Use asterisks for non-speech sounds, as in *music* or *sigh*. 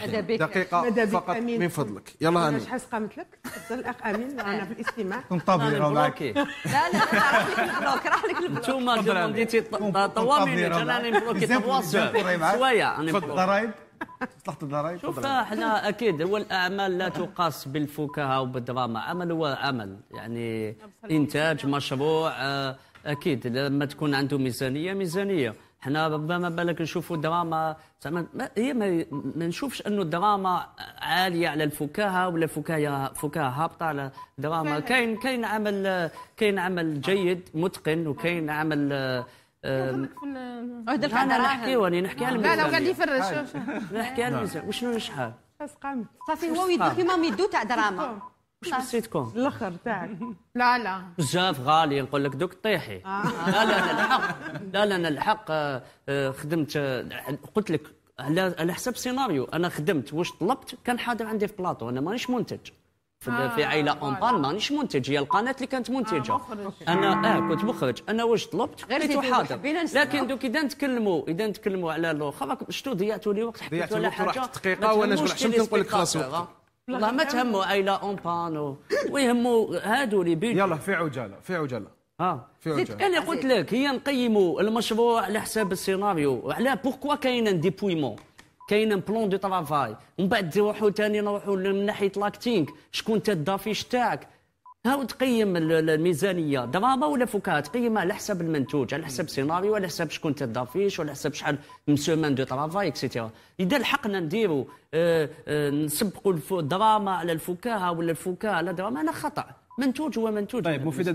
ماذا بك. دقيقة ماذا بك فقط أمين؟ من فضلك. يلا أمين شحال قامت لك تفضل الاخ أمين معنا في الاستماع. comptabilité راه معك لا لا راح لك ال bloc. راح لك ال bloc. انتوما demandيتي trois minutes أنا راني bloqué trois شوية bloqué الضرايب مصلحه الضرايب شوف. إحنا أكيد هو الاعمال لا تقاس بالفكاهة وبالدراما. عمل هو عمل يعني إنتاج مشروع آه، أكيد. لما تكون عنده ميزانية ميزانية. إحنا ربما بالك نشوفوا دراما زعما ما- هي ما, ما نشوفش إنه الدراما عالية على الفكاهة ولا فكاهه فكاهة هابطة على دراما كاين كاين عمل كاين عمل جيد متقن وكاين عمل اهدر أنا نحكي وني نحكي على لا لا وقاعد الميزانيه يفرش نحكي على الميزانيه وشنو شحال صافي هو يدو كيما ميدو تاع دراما. واش نسيتكم الأخر تاعك. *laughs* لا لا. بزاف غالي نقول لك دوك طيحي. لا لا أنا الحق. لا لا أنا الحق آه، آه، خدمت آه، قلت لك على على حسب سيناريو أنا خدمت واش طلبت كان حاضر عندي في بلاطو. أنا مانيش منتج. في, في عائلة en panne مانيش منتج. هي القناة اللي كانت منتجة. أنا آه كنت مخرج. أنا واش طلبت؟ غير لقيته حاضر. لكن دوك إذا نتكلموا إذا نتكلموا على الأخر شتو ضيعتوا لي وقت حكيت ولا حاجة؟ وأنا تهموش جبت- حشمت نقول لك خلاص وقتك. والله ما تهموا عائله en panne و- ويهموا هادو لي بيجوا. يلا في عجالة في عجالة. آه. في عجالة. أنا قلت لك هي نقيموا المشروع على حساب السيناريو. على pourquoi كاين un dépouillement كاين un plan de travail ومن بعد نروحوا ثاني نروحوا من ناحية l'acting شكون têtes d'affiche تاعك هاو تقيم ال- ال- الميزانية. دراما ولا فكاهة؟ تقيمها على حسب المنتوج على حسب السيناريو على حسب شكون têtes d'affiche وعلى حسب شحال من semaines de travail et cetera إذا لحقنا نديروا آه، آه، نسبقوا الدراما على الفكاهة ولا الفكاهة على الدراما أنا خطأ. منتوج هو منتوج. طيب مفيده